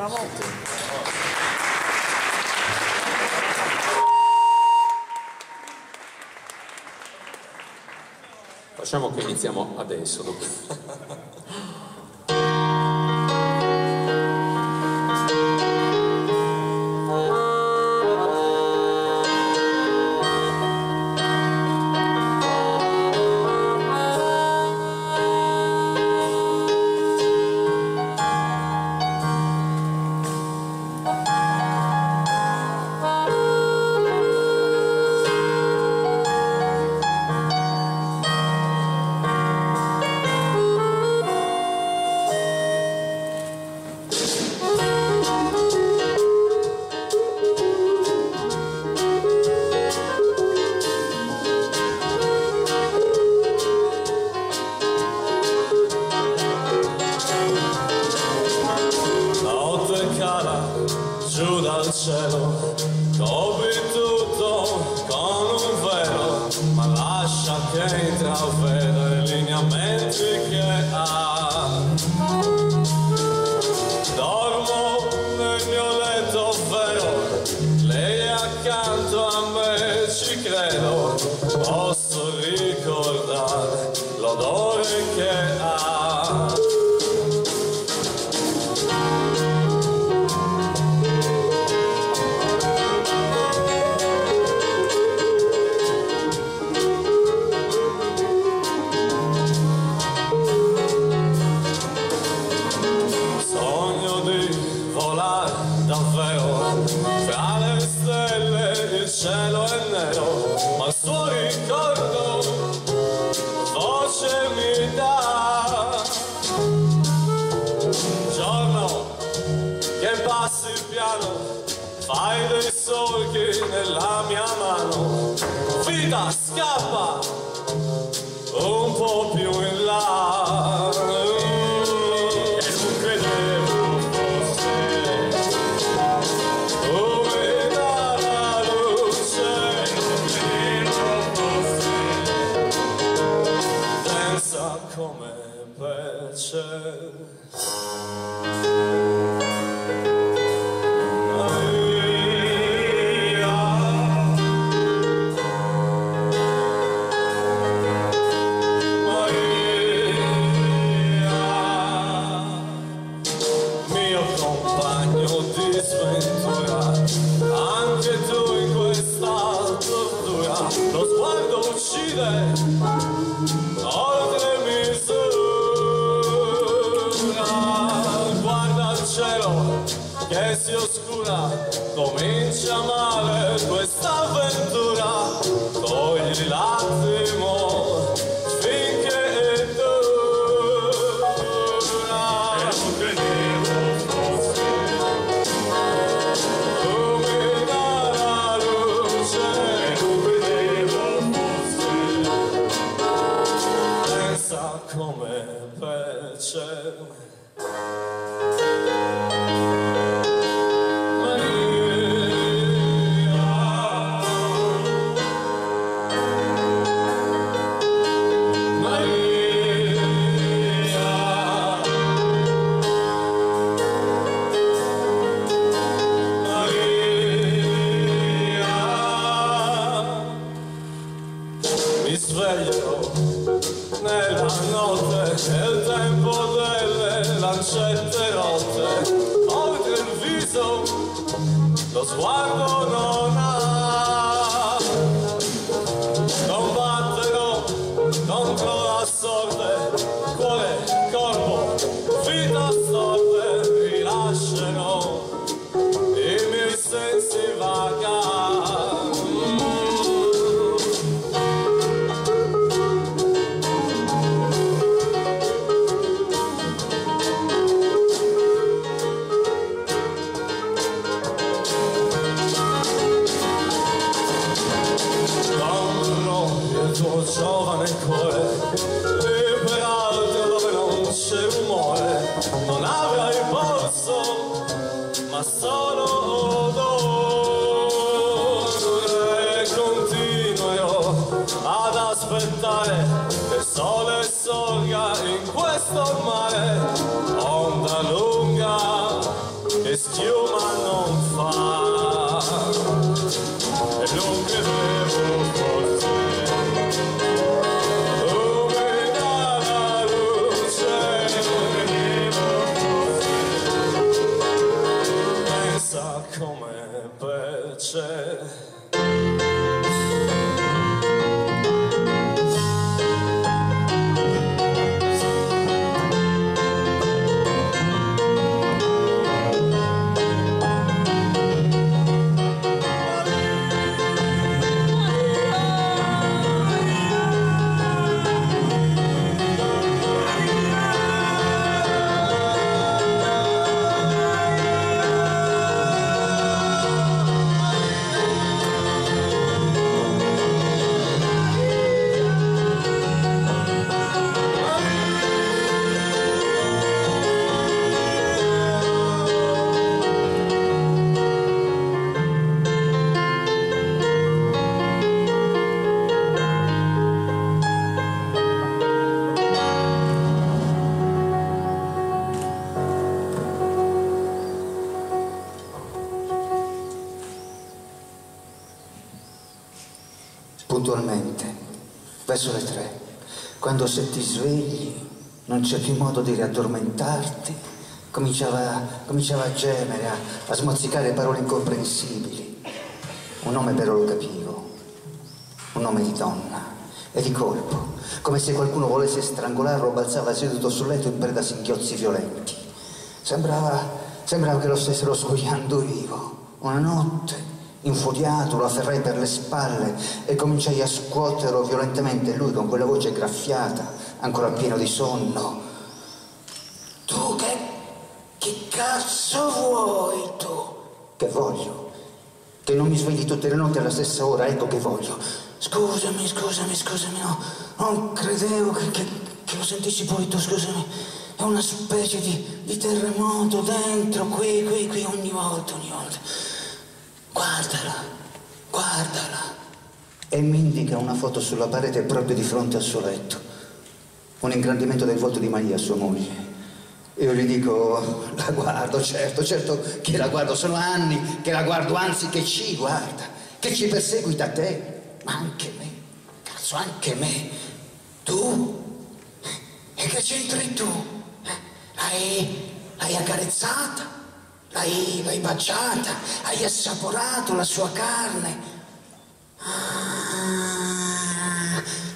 Bravo. Facciamo che iniziamo adesso. di volare davvero fra le stelle il cielo è nero ma il suo ricordo voce mi dà. Un giorno che passi piano fai dei solchi nella mia mano. Fidas verso le tre, quando se ti svegli non c'è più modo di riaddormentarti, cominciava, cominciava a gemere, a, a smozzicare parole incomprensibili. Un nome però lo capivo, un nome di donna, e di colpo, come se qualcuno volesse strangolarlo, balzava seduto sul letto in preda a singhiozzi violenti. Sembrava, sembrava che lo stessero svogliando vivo. Una notte Infuriato lo afferrai per le spalle e cominciai a scuoterlo violentemente lui con quella voce graffiata, ancora pieno di sonno. Tu che, che cazzo vuoi tu? Che voglio? Che non mi svegli tutte le notti alla stessa ora, ecco che voglio. Scusami, scusami, scusami, no, non credevo che, che, che lo sentissi poi tu, scusami. È una specie di, di terremoto dentro, qui, qui, qui, ogni volta, ogni volta. Guardala, guardala. E mi indica una foto sulla parete proprio di fronte al suo letto. Un ingrandimento del volto di Maria, sua moglie. Io gli dico, la guardo, certo, certo che la guardo, sono anni che la guardo, anzi che ci guarda, che ci perseguita te, ma anche me, cazzo, anche me. Tu? E che c'entri tu? Eh? L'hai, l'hai accarezzata? L'hai, l'hai baciata, hai assaporato la sua carne. Ah,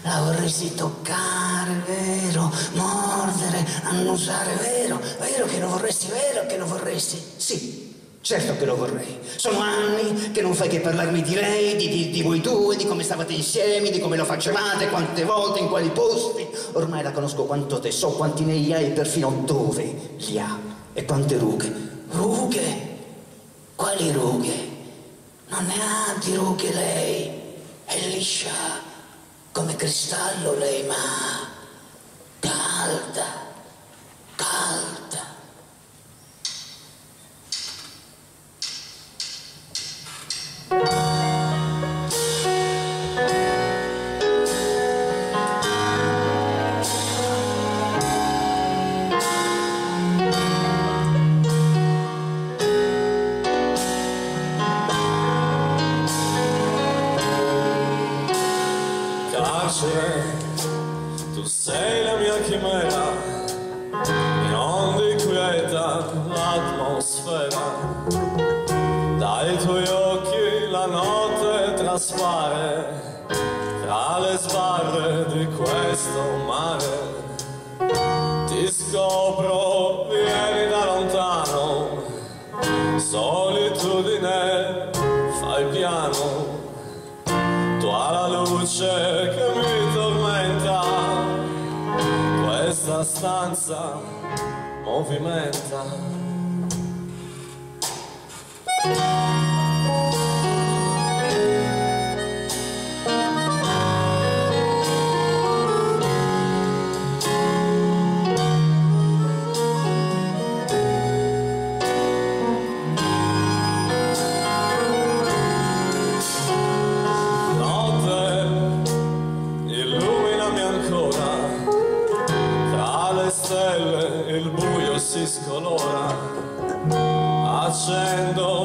la vorresti toccare, vero? Mordere, annusare, vero? Vero che lo vorresti, vero che lo vorresti? Sì, certo che lo vorrei. Sono anni che non fai che parlarmi di lei, di, di, di, voi due, di come stavate insieme, di come lo facevate, quante volte, in quali posti. Ormai la conosco quanto te, so quanti ne hai e perfino dove li ha e quante rughe. Rughe? Quali rughe? Non ne ha di rughe lei, è liscia come cristallo lei, ma calda, calda. Questa stanza movimenta. naszego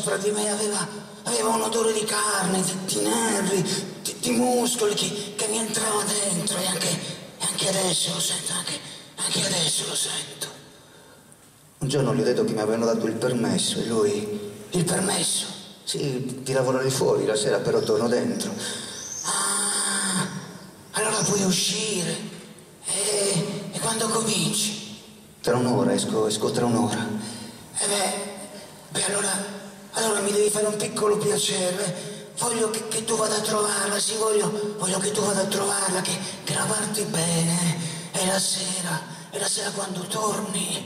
sopra di me, aveva, aveva un odore di carne, di, di nervi, di, di muscoli che, che mi entrava dentro e anche, e anche adesso lo sento, anche, anche adesso lo sento. Un giorno gli ho detto che mi avevano dato il permesso e lui, il permesso? Sì, di lavorare fuori la sera, però torno dentro. Ah, allora puoi uscire. E, e quando cominci? Tra un'ora, esco, esco tra un'ora. E beh, beh devi fare un piccolo piacere. Voglio che, che tu vada a trovarla, sì, voglio, voglio che tu vada a trovarla, che, che la guardi bene. E la sera, e la sera quando torni,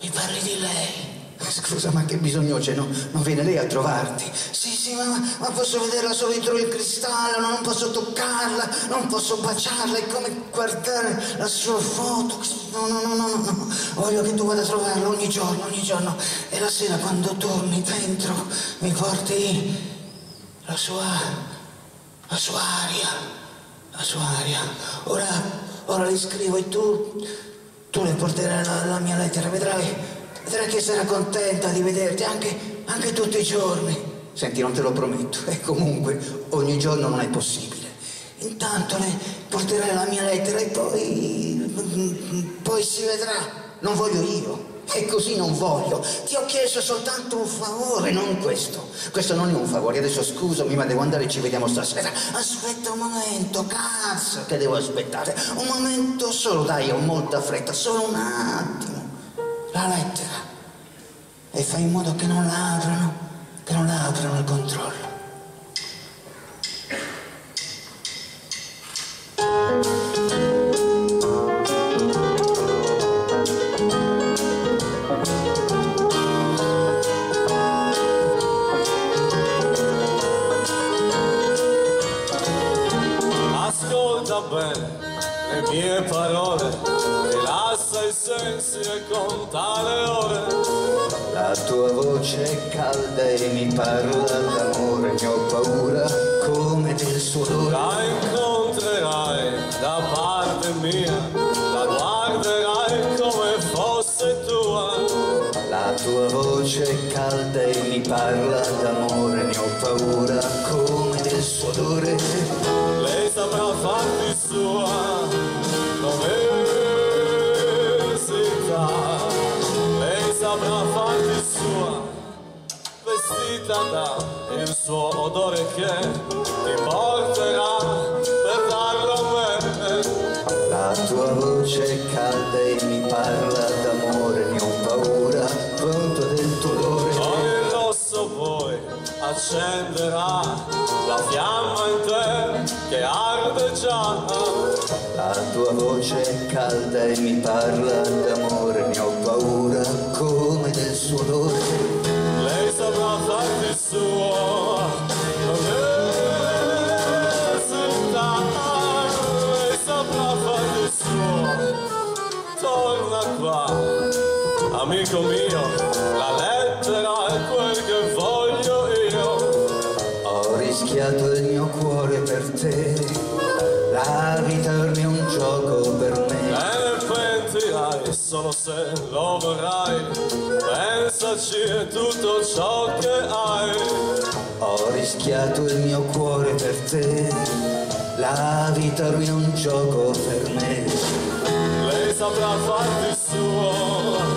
mi parli di lei. Scusa, ma che bisogno c'è? No, non viene lei a trovarti? Sì, sì, ma, ma posso vederla solo dietro il cristallo, non posso toccarla, non posso baciarla, è come guardare la sua foto. No, no, no, no, no, no. Voglio che tu vada a trovarla ogni giorno, ogni giorno. E la sera quando torni dentro mi porti la sua, la sua aria, la sua aria. Ora, ora le scrivo e tu, tu le porterai la, la mia lettera, vedrai. Vedrai che sarà contenta di vederti anche, anche tutti i giorni. Senti, non te lo prometto. E comunque ogni giorno non è possibile. Intanto le porterai la mia lettera e poi. poi si vedrà. Non voglio io. E così non voglio. Ti ho chiesto soltanto un favore, non questo. Questo non è un favore. Adesso scusami, ma devo andare e ci vediamo stasera. Aspetta un momento, cazzo, che devo aspettare. Un momento solo, dai, ho molta fretta, solo un attimo la lettera e fai in modo che non la aprano, che non la aprano il controllo. Ascolta bene le mie parole, i sensi e conta le ore. La tua voce è calda e mi parla d'amore, ne ho paura come del suo odore. La incontrerai da parte mia, la guarderai come fosse tua. La tua voce è calda e mi parla d'amore, ne ho paura come del suo odore. Da il suo odore che ti porterà per darlo a me. La tua voce è calda e mi parla d'amore, ne ho paura pronto del tuo odore. Con il rosso poi accenderà la fiamma in te che arde già. La tua voce è calda e mi parla d'amore, ne ho paura come del suo odore. Amico mio, la lettera è quel che voglio io. Ho rischiato il mio cuore per te, la vita è un gioco per me. E ne pentirai solo se lo vorrai. È tutto ciò che hai. Ho rischiato il mio cuore per te, la vita è un gioco per me. Lei saprà farti suo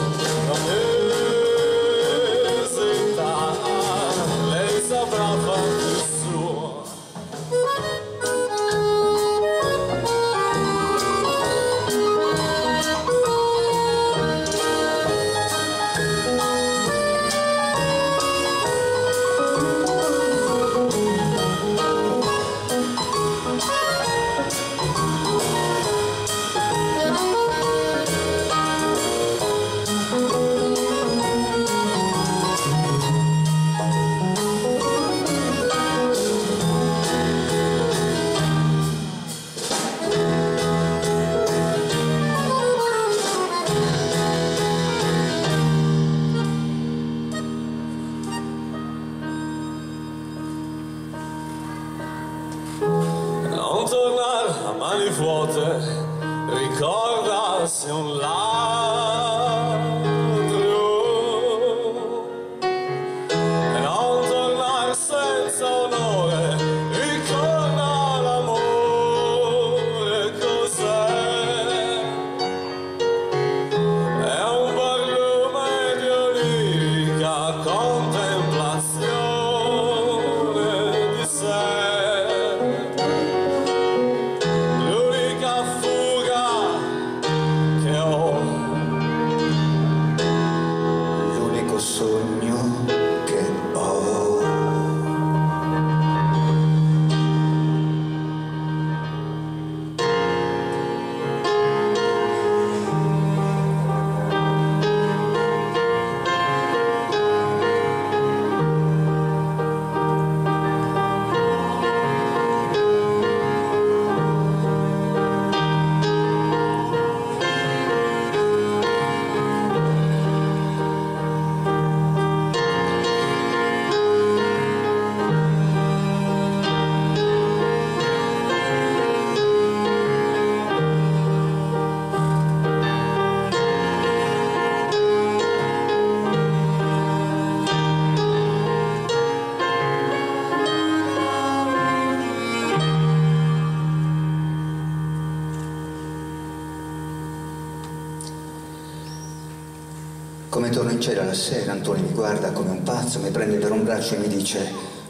Come torno in cielo la sera, Antonio mi guarda come un pazzo, mi prende per un braccio e mi dice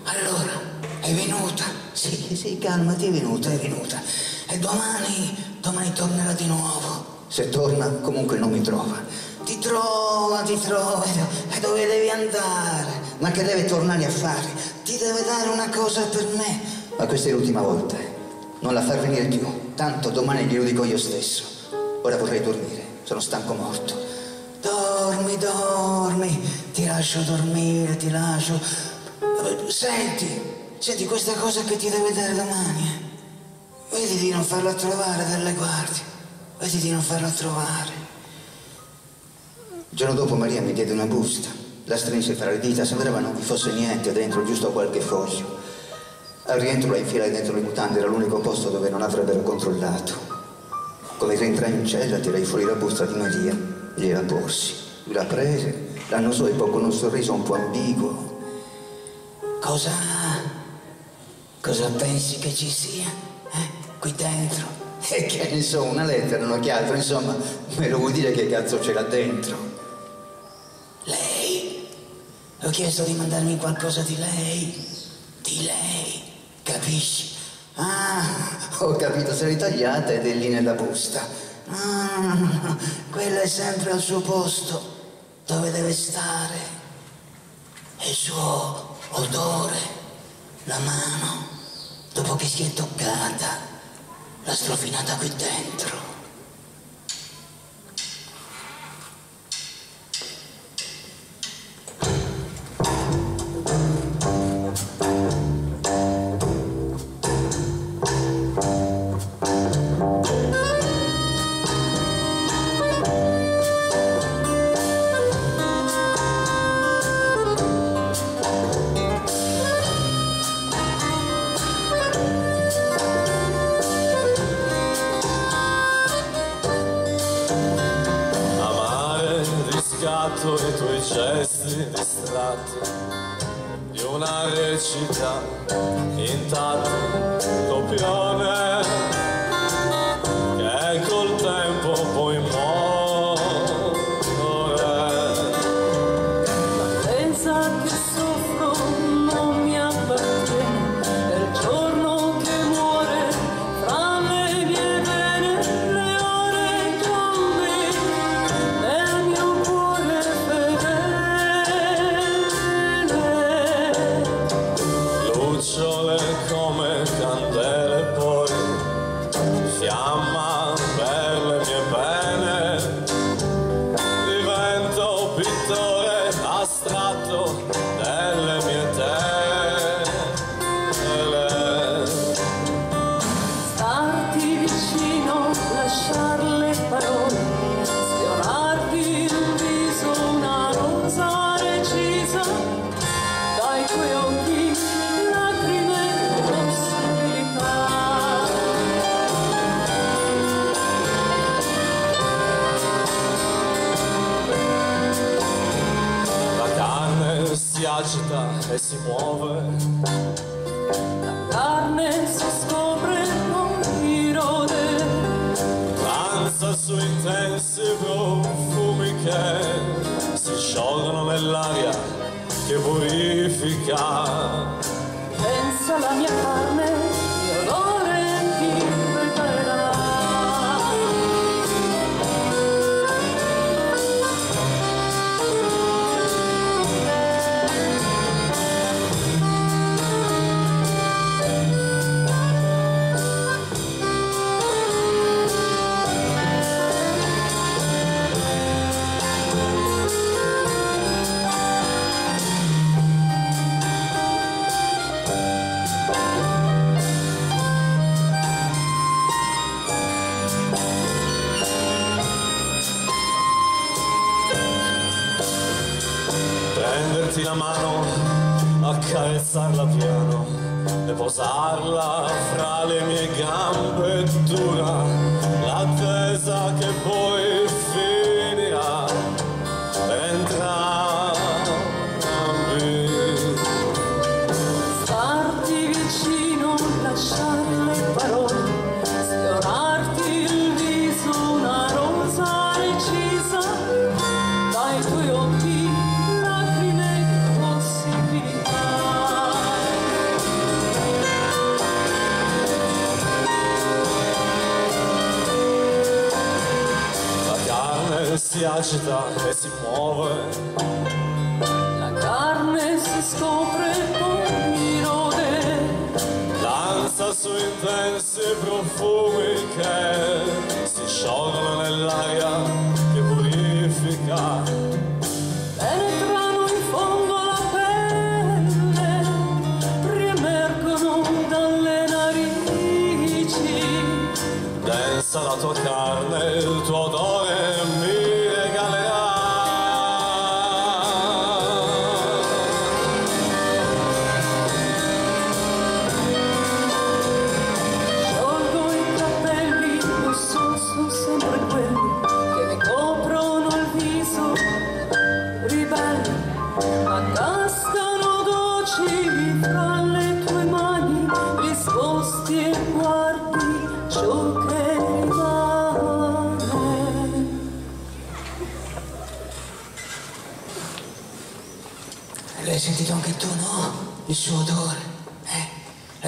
Allora, è venuta? Sì, sì, calmati, è venuta, è venuta. E domani, domani tornerà di nuovo. Se torna, comunque non mi trova. Ti trova, ti trova, e dove devi andare? Ma che deve tornare a fare? Ti deve dare una cosa per me. Ma questa è l'ultima volta. Non la far venire più, tanto domani glielo dico io stesso. Ora vorrei dormire, sono stanco morto. Dormi, dormi, ti lascio dormire, ti lascio. Senti, senti questa cosa che ti deve dare domani. Vedi di non farla trovare dalle guardie, vedi di non farla trovare. Il giorno dopo Maria mi diede una busta, la strinse fra le dita, sembrava non vi fosse niente dentro, giusto qualche foglio. Al rientro la infilai dentro le mutande, era l'unico posto dove non avrebbero controllato. Come rientrai in cella, tirai fuori la busta di Maria, gliela porsi. Lui la prese, l'annusò e poi con un sorriso un po' ambiguo. Cosa... cosa pensi che ci sia? Eh? Qui dentro? E che ne so, una lettera, non che altro, insomma, me lo vuoi dire che cazzo c'è là dentro? Lei? Ho chiesto di mandarmi qualcosa di lei. Di lei, capisci? Ah, ho capito, se l'hai tagliata ed è lì nella busta. Ah, quella è sempre al suo posto, dove deve stare. Il suo odore, la mano, dopo che si è toccata, l'ha strofinata qui dentro. Su intensi profumi che si sciolgono nell'aria che purifica. pensa la mia carne, accarezzarla piano e posarla fra le mie gambe dura, l'attesa che poi carne si agita e si muove, La carne si scopre poi rode, danza su intensi profumi che si sciolgono nell'aria che purifica. penetrano in fondo alla pelle, riemergono dalle narici. Densa la tua carne, il tuo odore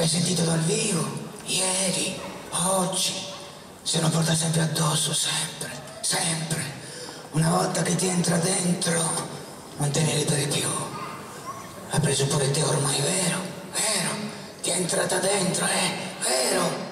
L'hai sentito dal vivo, ieri, oggi. Se lo porta sempre addosso, sempre, sempre. Una volta che ti entra dentro, non te ne liberi più. Ha preso pure te ormai, vero? Vero? Ti è entrata dentro, eh? Vero?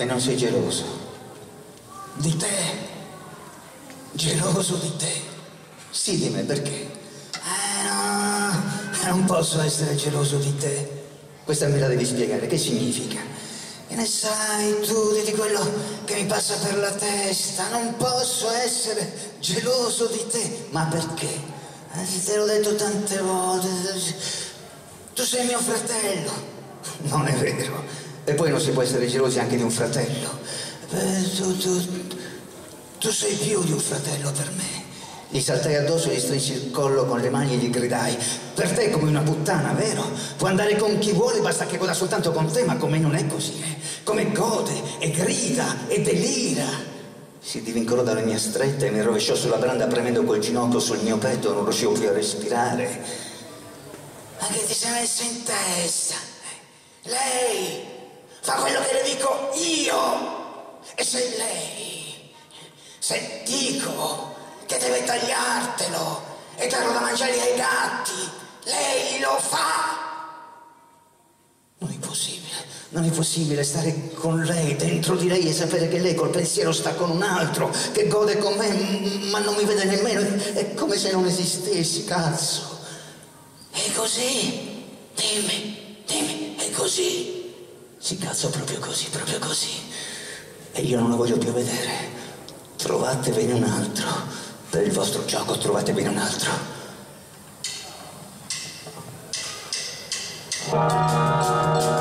E non sei geloso? Di te? Geloso di te? Sì, di me, perché? Eh no, non posso essere geloso di te. Questa me la devi spiegare, che significa? Che ne sai tu di quello che mi passa per la testa? Non posso essere geloso di te. Ma perché? Eh, te l'ho detto tante volte. Tu sei mio fratello. Non è vero. E poi non si può essere gelosi anche di un fratello. Beh, tu, tu, tu sei più di un fratello per me. Gli saltai addosso, gli stringi il collo con le mani e gli gridai. Per te è come una puttana, vero? Può andare con chi vuole, basta che goda soltanto con te, ma come non è così, eh? Come gode e grida e delira. Si divincolò dalle mie strette e mi rovesciò sulla branda premendo col ginocchio sul mio petto, non riuscivo più a respirare. Ma che ti sei messo in testa? Lei fa quello che le dico io. E se lei, se dico che deve tagliartelo e darlo da mangiare ai gatti, lei lo fa. Non è possibile, non è possibile stare con lei, dentro di lei e sapere che lei col pensiero sta con un altro, che gode con me, ma non mi vede nemmeno, è come se non esistessi, cazzo. È così? Dimmi, dimmi, è così? Sì, cazzo, proprio così, proprio così. E io non la voglio più vedere. Trovatevene un altro. Per il vostro gioco trovatevene un altro. E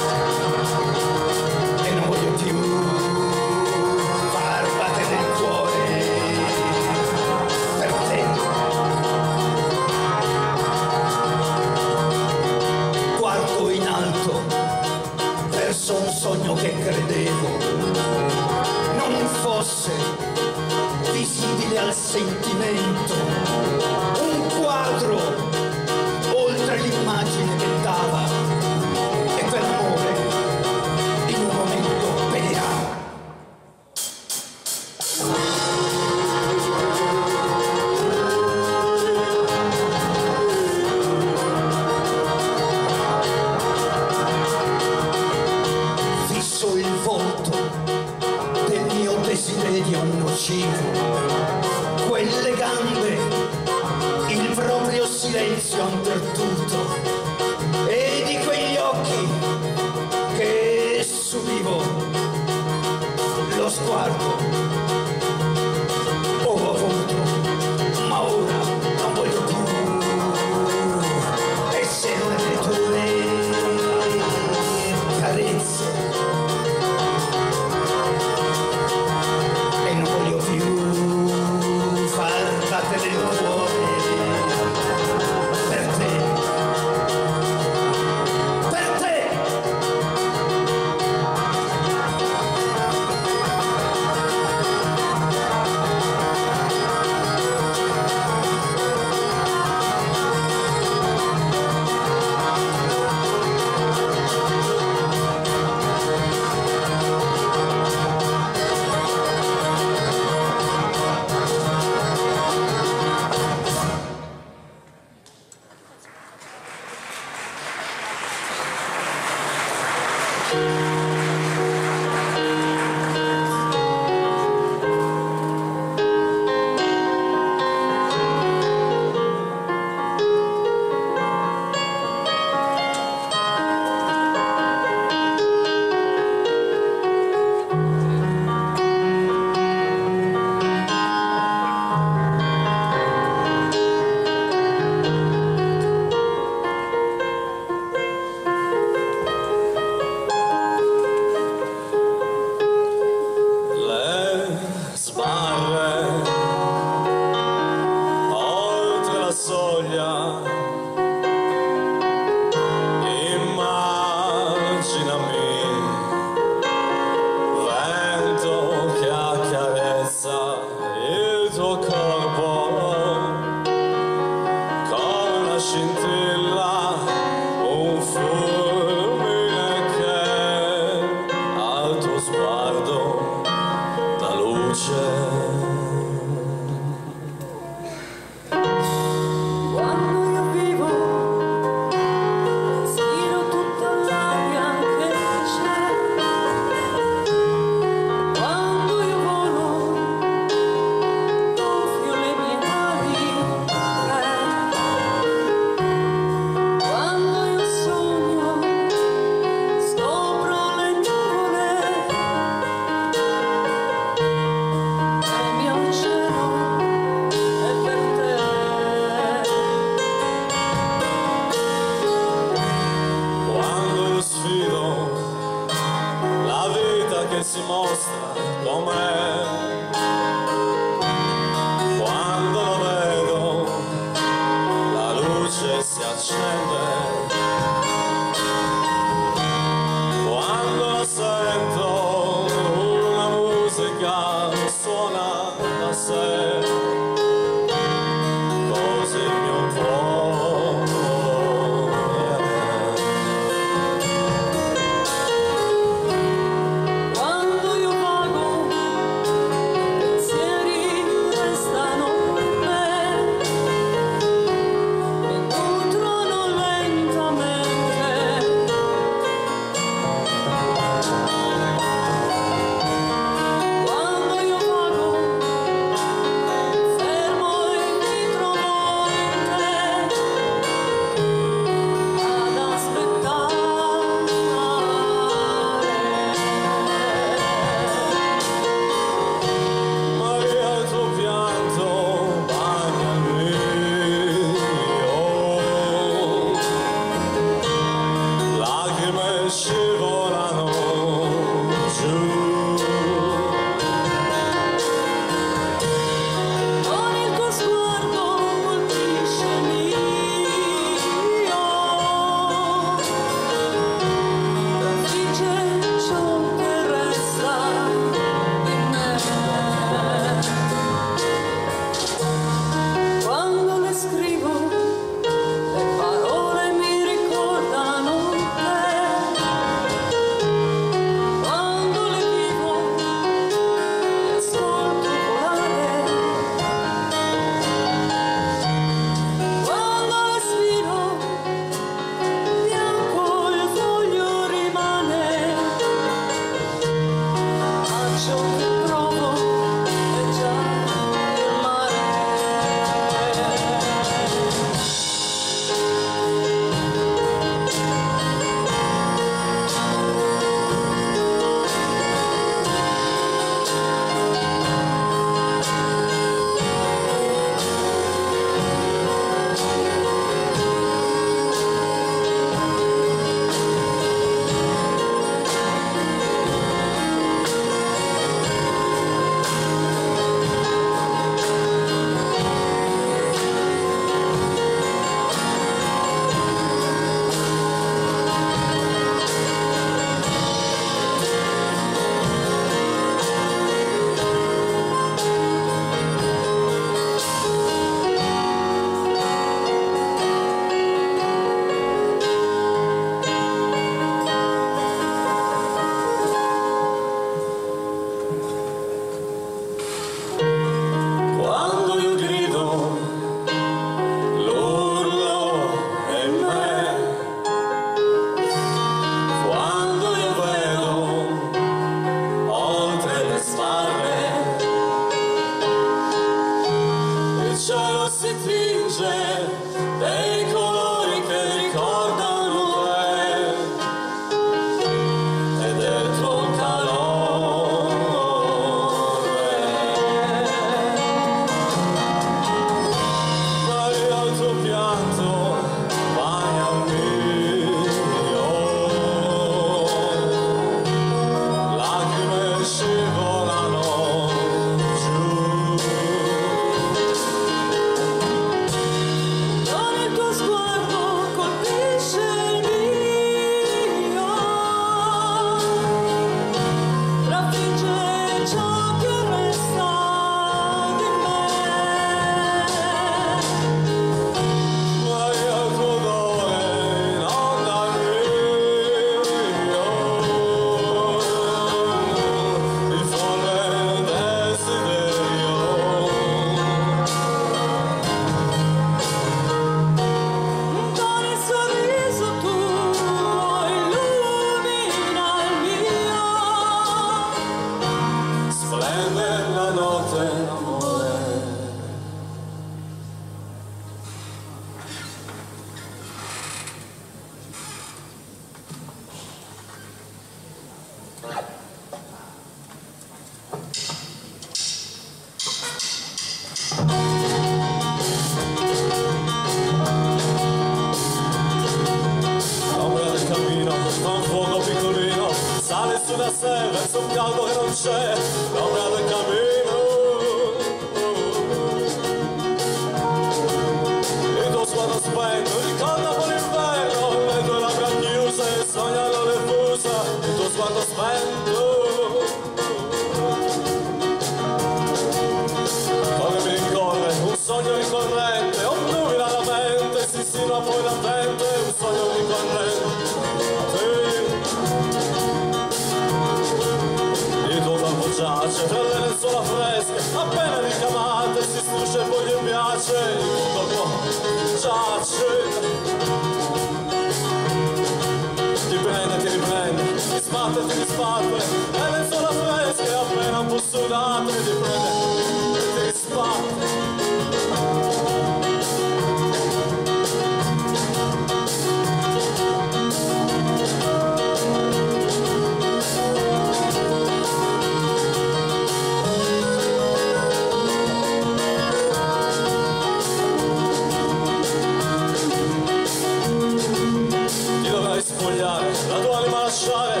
lasciare,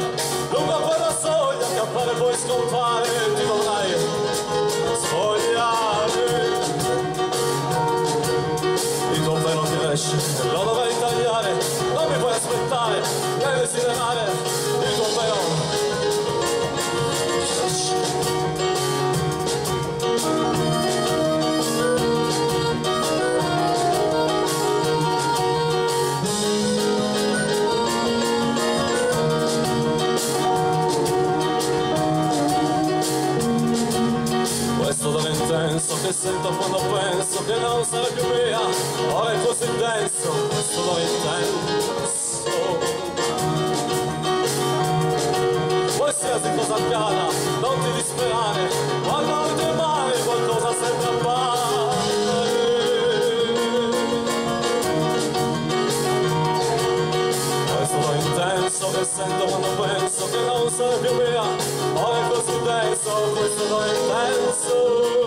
lungo quella soglia che appare poi scompare, ti sento quando penso che non sarà più mia Ora è così denso, dolore intenso Qualsiasi cosa accada, non ti disperare Quando non ti male, qualcosa sembra appare Questo dolore intenso che sento quando penso che non sarà più mia Ora è così denso, questo Questo dolore intenso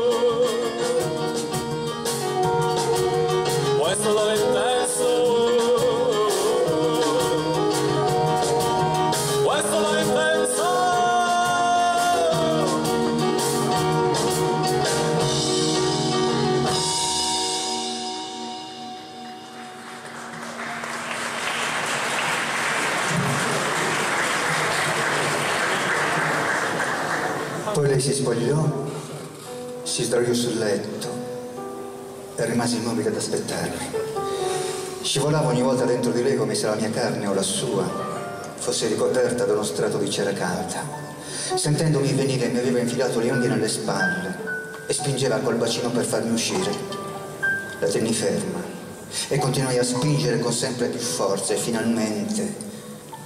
Poi lei si spogliò, si sdraiò sul letto e rimase immobile ad aspettarmi. Scivolavo ogni volta dentro di lei come se la mia carne o la sua fosse ricoperta da uno strato di cera calda. Sentendomi venire mi aveva infilato le unghie nelle spalle e spingeva col bacino per farmi uscire. La tenni ferma e continuai a spingere con sempre più forza e finalmente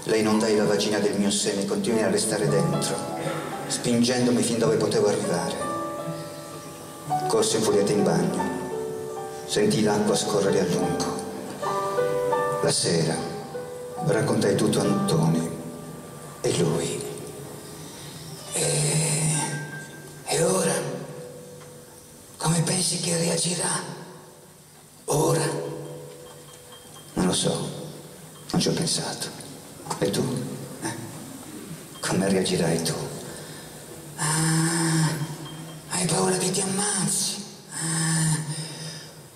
le inondai la vagina del mio seme e continuai a restare dentro, spingendomi fin dove potevo arrivare. Corsi infuriata in bagno, sentii l'acqua scorrere a lungo. La sera raccontai tutto a Antonio e lui. E, e ora? Come pensi che reagirà? Ora? Non lo so, non ci ho pensato. E tu? Eh? Come reagirai tu? Ah, hai paura che ti ammazzi? Ah,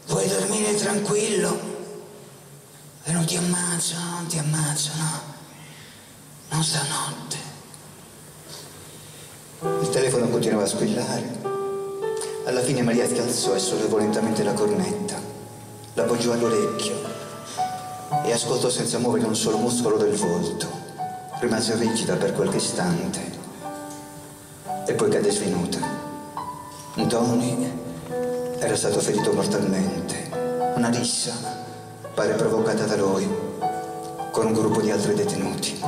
vuoi dormire tranquillo? E non ti ammazzo, non ti ammazzo, no. Non stanotte. Il telefono continuava a squillare. Alla fine Maria si alzò e sollevò lentamente la cornetta, l'appoggiò all'orecchio e ascoltò senza muovere un solo muscolo del volto. Rimase rigida per qualche istante e poi cadde svenuta. Tony era stato ferito mortalmente. Una rissa pare provocata da lui, con un gruppo di altri detenuti.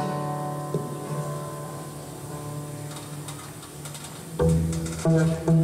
Thank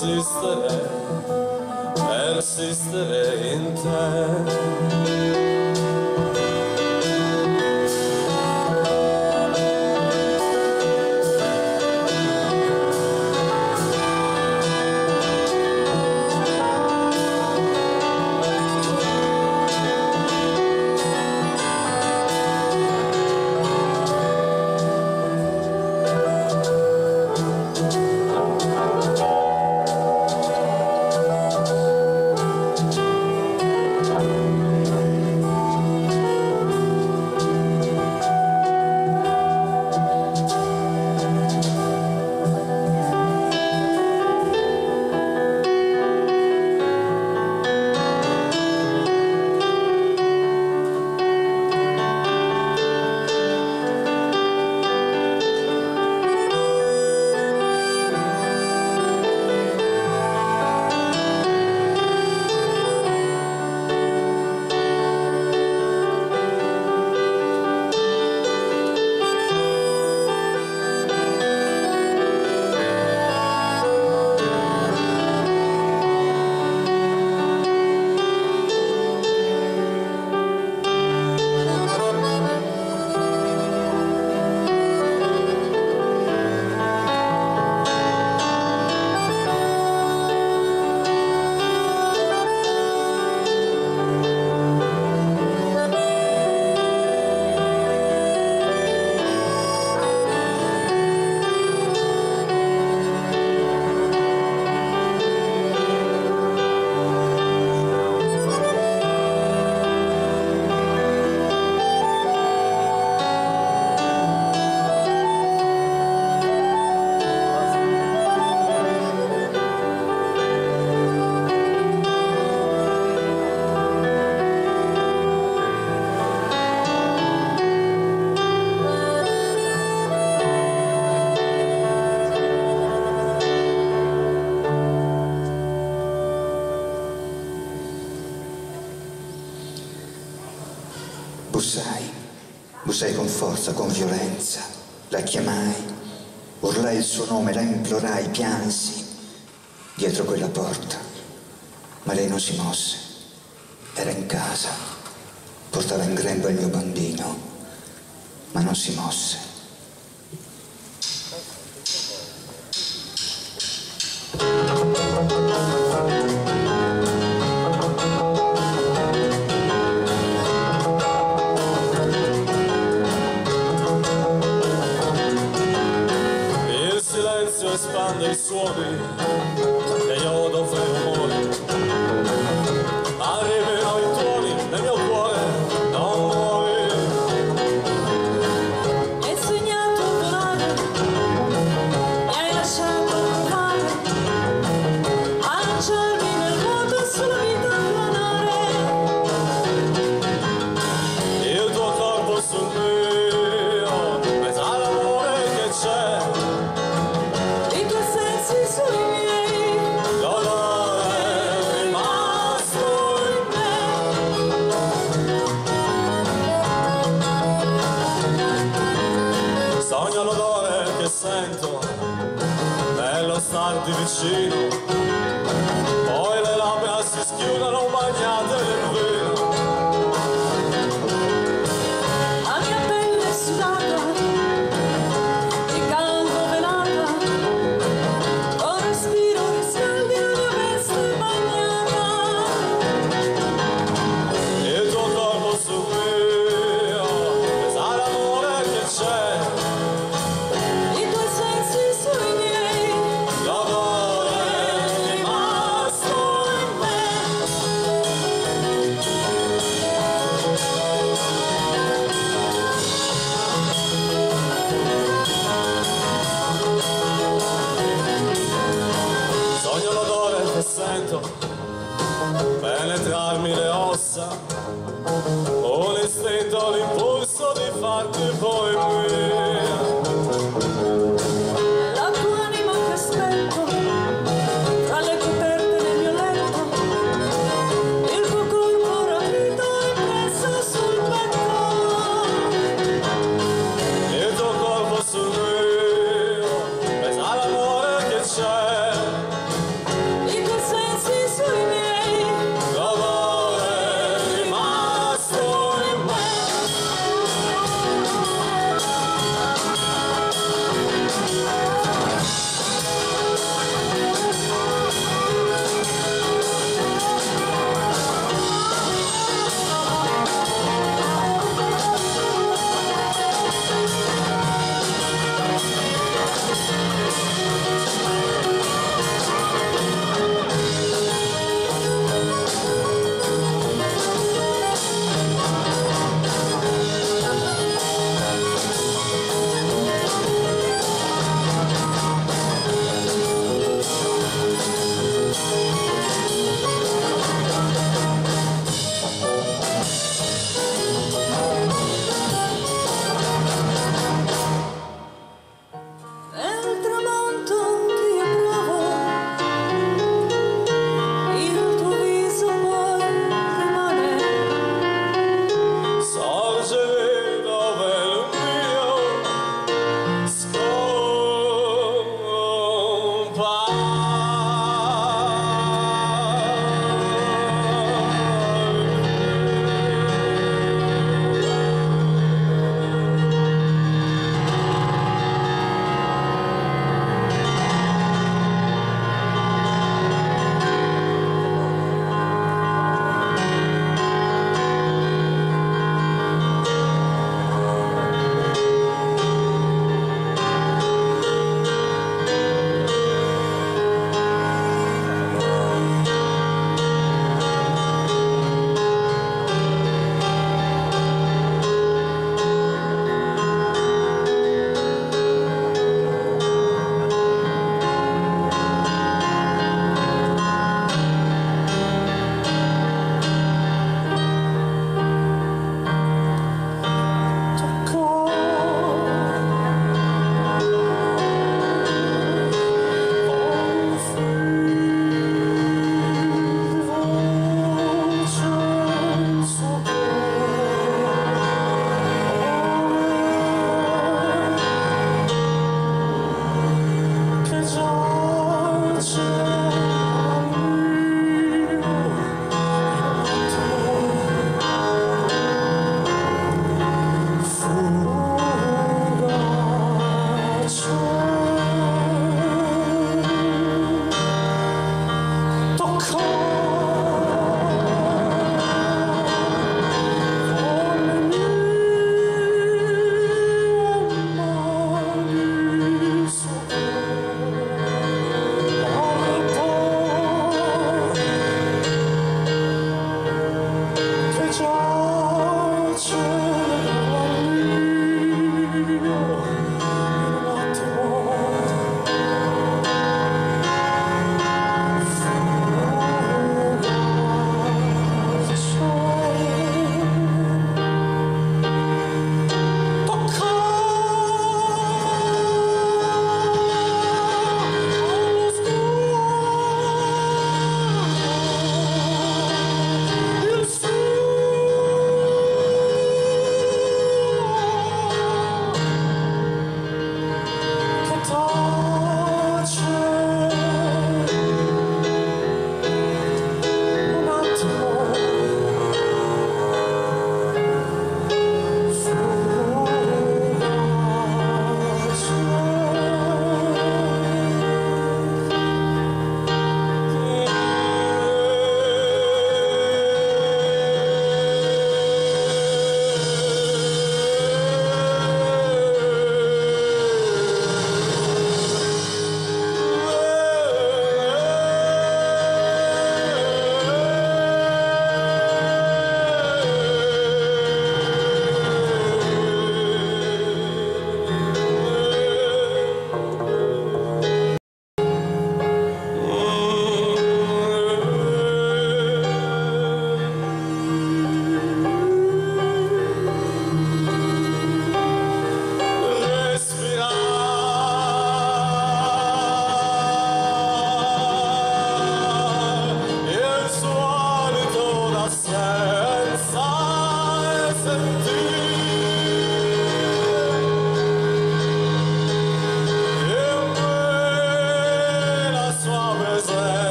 del mio esistere, persistere in te. Bussai, bussai con forza, con violenza, la chiamai, urlai il suo nome, la implorai, piansi dietro quella porta, ma lei non si mosse, era in casa, portava in grembo il mio bambino, ma non si mosse. suave.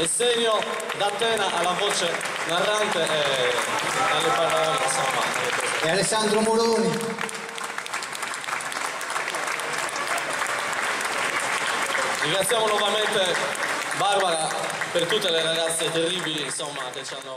E Segno D'Atena alla voce narrante e alle parole, insomma. E Alessandro Moroni. Ringraziamo nuovamente Barbara per tutte le ragazze terribili insomma, che ci hanno